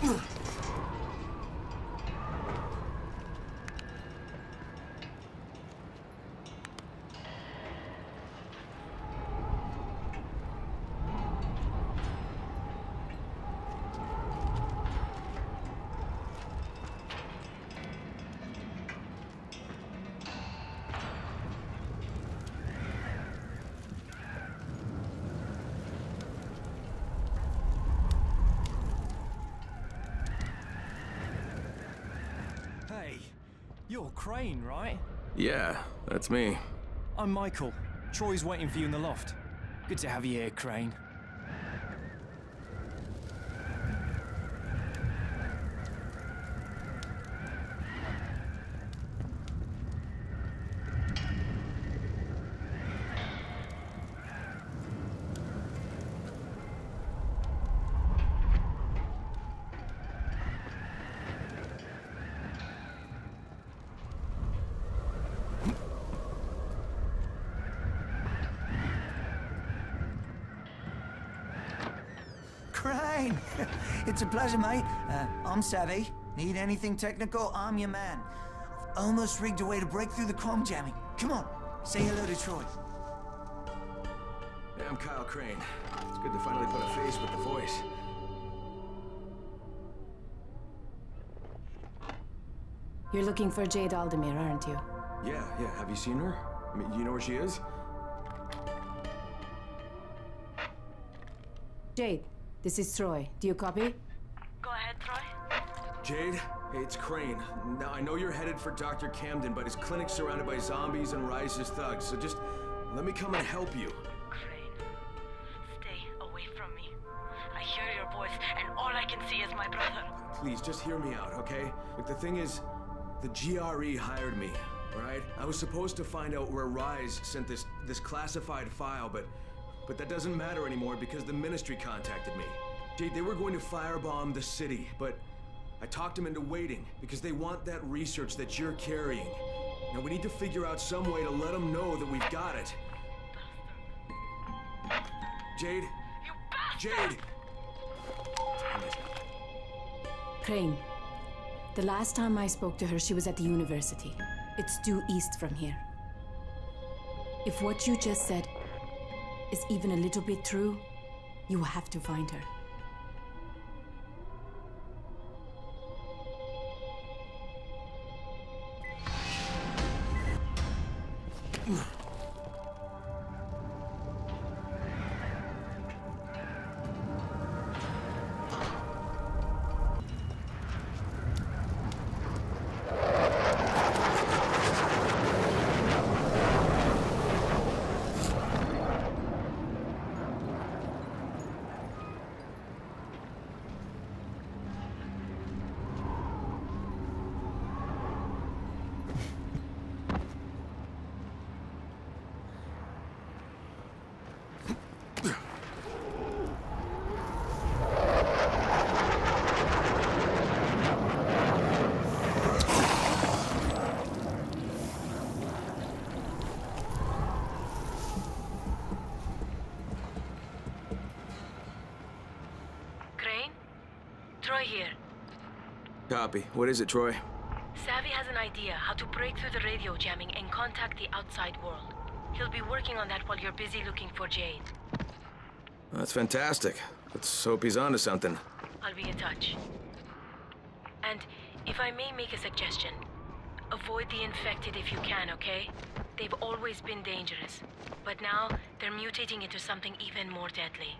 Hey, you're Crane, right? Yeah, that's me. I'm Michael. Troy's waiting for you in the loft. Good to have you here, Crane. Crane! it's a pleasure, mate. Uh, I'm Savvy. Need anything technical? I'm your man. I've almost rigged a way to break through the chrome jamming. Come on, say hello to Troy. Yeah, I'm Kyle Crane. It's good to finally put a face with the voice. You're looking for Jade Aldemir, aren't you? Yeah, yeah. Have you seen her? I mean, you know where she is? Jade, this is Troy. Do you copy? Go ahead, Troy. Jade? Hey, it's Crane. Now, I know you're headed for Dr. Camden, but his clinic's surrounded by zombies and Rais's thugs, so just let me come and help you. Crane, stay away from me. I hear your voice, and all I can see is my brother. Please, just hear me out, okay? Look, the thing is, the GRE hired me, alright? I was supposed to find out where Rais sent this this classified file, but but that doesn't matter anymore because the ministry contacted me. Jade, they were going to firebomb the city, but I talked them into waiting because they want that research that you're carrying. Now we need to figure out some way to let them know that we've got it. Jade? You bastard! Jade! Damn. Crane. The last time I spoke to her, she was at the university. It's due east from here. If what you just said is even a little bit true, you will have to find her. Crane? Troy here. Copy. What is it, Troy? Savvy has an idea how to break through the radio jamming and contact the outside world. He'll be working on that while you're busy looking for Jade. That's fantastic. Let's hope he's onto something. I'll be in touch. And if I may make a suggestion, avoid the infected if you can, okay? They've always been dangerous, but now they're mutating into something even more deadly.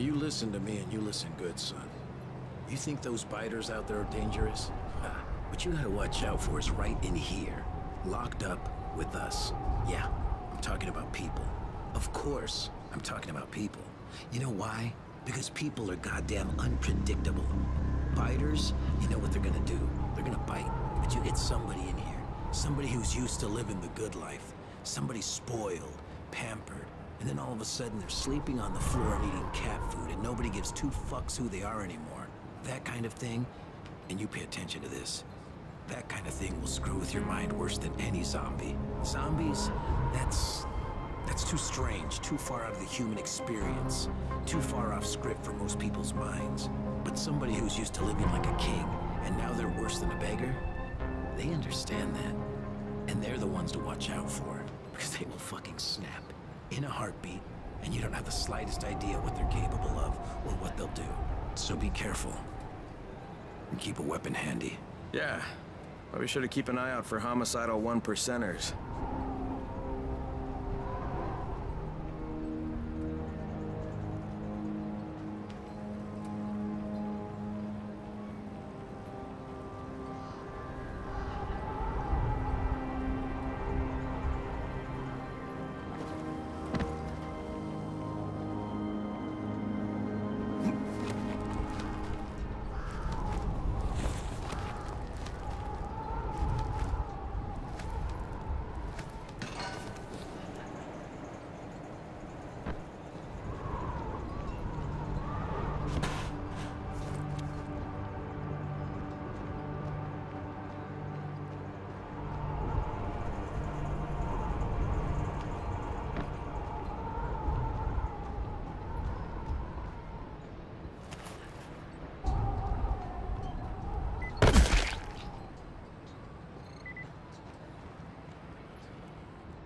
You listen to me and you listen good, son. You think those biters out there are dangerous? Ha. What you gotta watch out for is right in here. Locked up with us. Yeah, I'm talking about people. Of course, I'm talking about people. You know why? Because people are goddamn unpredictable. Biters, you know what they're gonna do. They're gonna bite. But you get somebody in here. Somebody who's used to living the good life. Somebody spoiled, pampered, and then all of a sudden they're sleeping on the floor and eating cat food and nobody gives two fucks who they are anymore. That kind of thing, and you pay attention to this, that kind of thing will screw with your mind worse than any zombie. Zombies, that's... that's too strange, too far out of the human experience, too far off script for most people's minds. But somebody who's used to living like a king, and now they're worse than a beggar, they understand that. And they're the ones to watch out for, because they will fucking snap in a heartbeat, and you don't have the slightest idea what they're capable of or what they'll do. So be careful. And keep a weapon handy. Yeah. I'll be sure to keep an eye out for homicidal one percenters.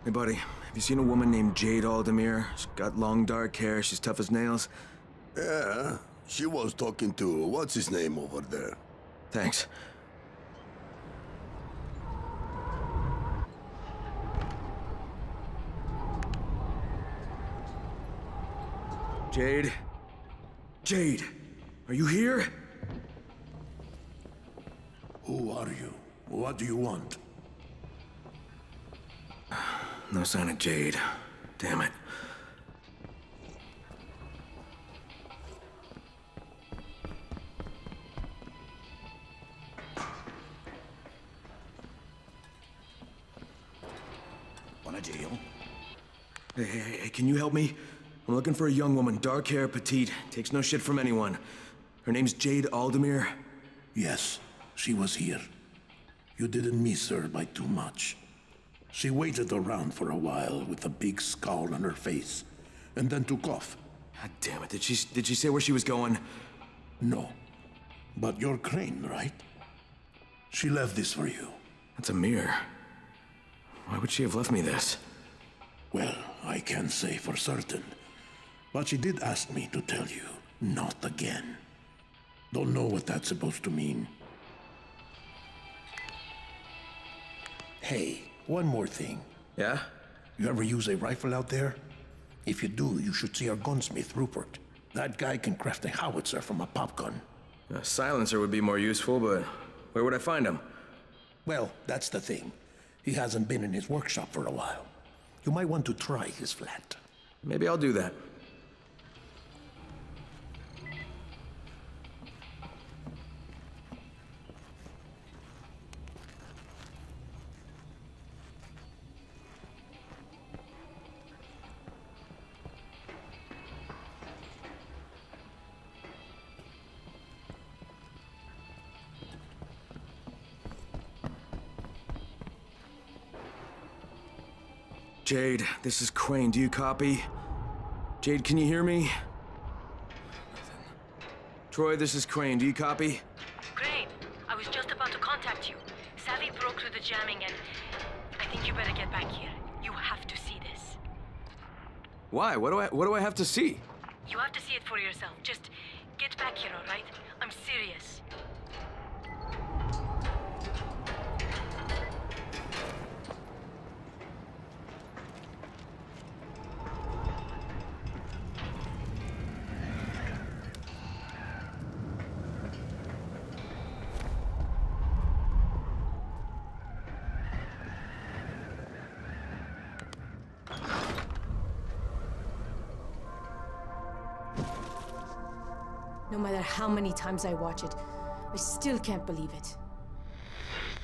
Hey, buddy. Have you seen a woman named Jade Aldemir? She's got long dark hair, she's tough as nails. Yeah, she was talking to what's his name over there. Thanks. Jade? Jade, are you here? Who are you? What do you want? No sign of Jade. Damn it. Want a deal? Hey, hey, hey, can you help me? I'm looking for a young woman, dark hair, petite, takes no shit from anyone. Her name's Jade Aldemir. Yes, she was here. You didn't miss her by too much. She waited around for a while with a big scowl on her face, and then took off. God damn it, did she, did she say where she was going? No. But you're Crane, right? She left this for you. That's a mirror. Why would she have left me this? Well, I can't say for certain. But she did ask me to tell you, not again. Don't know what that's supposed to mean. Hey, one more thing. Yeah? You ever use a rifle out there? If you do, you should see our gunsmith, Rupert. That guy can craft a howitzer from a popgun. A silencer would be more useful, but where would I find him? Well, that's the thing. He hasn't been in his workshop for a while. You might want to try his flat. Maybe I'll do that. Jade, this is Crane. Do you copy? Jade, can you hear me? Troy, this is Crane. Do you copy? Crane, I was just about to contact you. Savvy broke through the jamming and I think you better get back here. You have to see this. Why? What do I what do I have to see? You have to see it for yourself. Just get back here, all right? No matter how many times I watch it, I still can't believe it.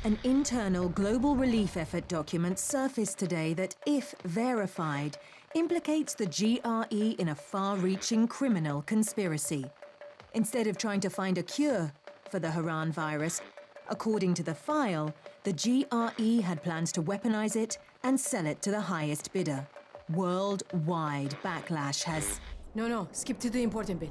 An internal global relief effort document surfaced today that, if verified, implicates the GRE in a far reaching criminal conspiracy. Instead of trying to find a cure for the Harran virus, according to the file, the GRE had plans to weaponize it and sell it to the highest bidder. Worldwide backlash has. No, no, skip to the important bit.